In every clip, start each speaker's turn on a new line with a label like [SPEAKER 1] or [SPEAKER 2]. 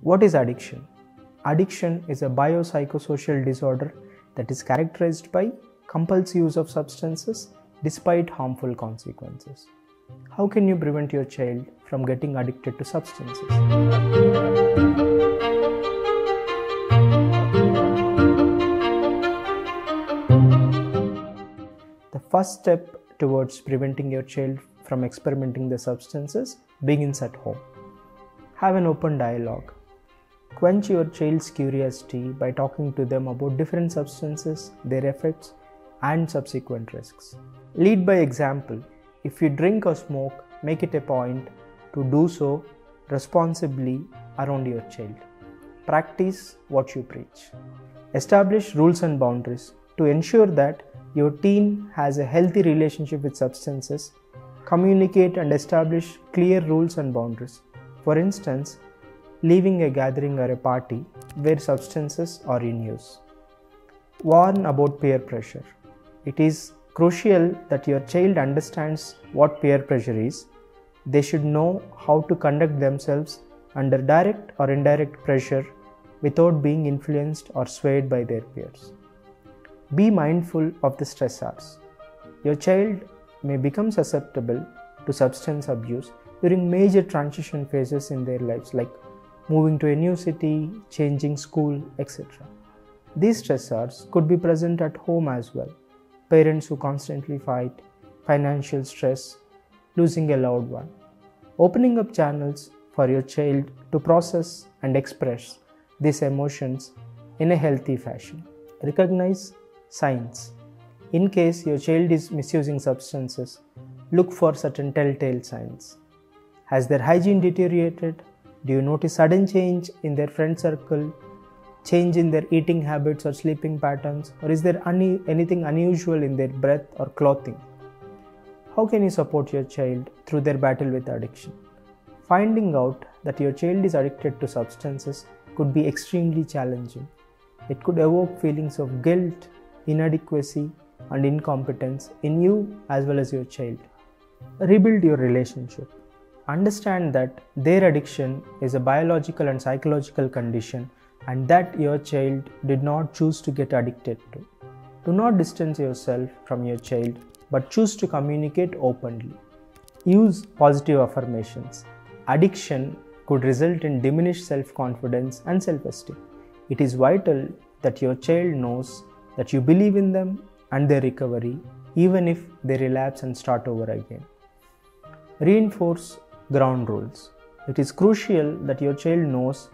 [SPEAKER 1] What is addiction? Addiction is a biopsychosocial disorder that is characterized by compulsive use of substances despite harmful consequences. How can you prevent your child from getting addicted to substances? The first step towards preventing your child from experimenting the substances begins at home. Have an open dialogue. Quench your child's curiosity by talking to them about different substances, their effects, and subsequent risks. Lead by example. If you drink or smoke, make it a point to do so responsibly around your child. Practice what you preach. Establish rules and boundaries to ensure that your teen has a healthy relationship with substances. Communicate and establish clear rules and boundaries. For instance, leaving a gathering or a party where substances are in use. Warn about peer pressure. It is crucial that your child understands what peer pressure is. They should know how to conduct themselves under direct or indirect pressure without being influenced or swayed by their peers. Be mindful of the stressors. Your child may become susceptible to substance abuse during major transition phases in their lives, like moving to a new city, changing school, etc. These stressors could be present at home as well. Parents who constantly fight, financial stress, losing a loved one. Opening up channels for your child to process and express these emotions in a healthy fashion. Recognize signs. In case your child is misusing substances, look for certain telltale signs. Has their hygiene deteriorated? Do you notice sudden change in their friend circle, change in their eating habits or sleeping patterns, or is there any, anything unusual in their breath or clothing? How can you support your child through their battle with addiction? Finding out that your child is addicted to substances could be extremely challenging. It could evoke feelings of guilt, inadequacy, and incompetence in you as well as your child. Rebuild your relationship. Understand that their addiction is a biological and psychological condition and that your child did not choose to get addicted to. Do not distance yourself from your child but choose to communicate openly. Use positive affirmations. Addiction could result in diminished self confidence and self esteem. It is vital that your child knows that you believe in them and their recovery, even if they relapse and start over again. Reinforce ground rules. It is crucial that your child knows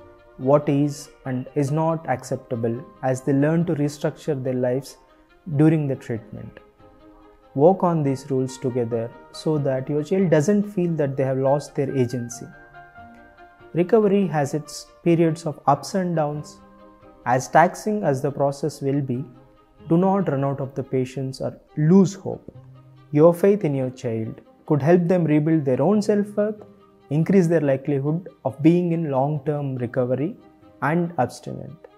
[SPEAKER 1] what is and is not acceptable as they learn to restructure their lives during the treatment. Work on these rules together so that your child doesn't feel that they have lost their agency. Recovery has its periods of ups and downs. As taxing as the process will be, do not run out of the patience or lose hope. Your faith in your child could help them rebuild their own self worth, increase their likelihood of being in long term recovery and abstinent.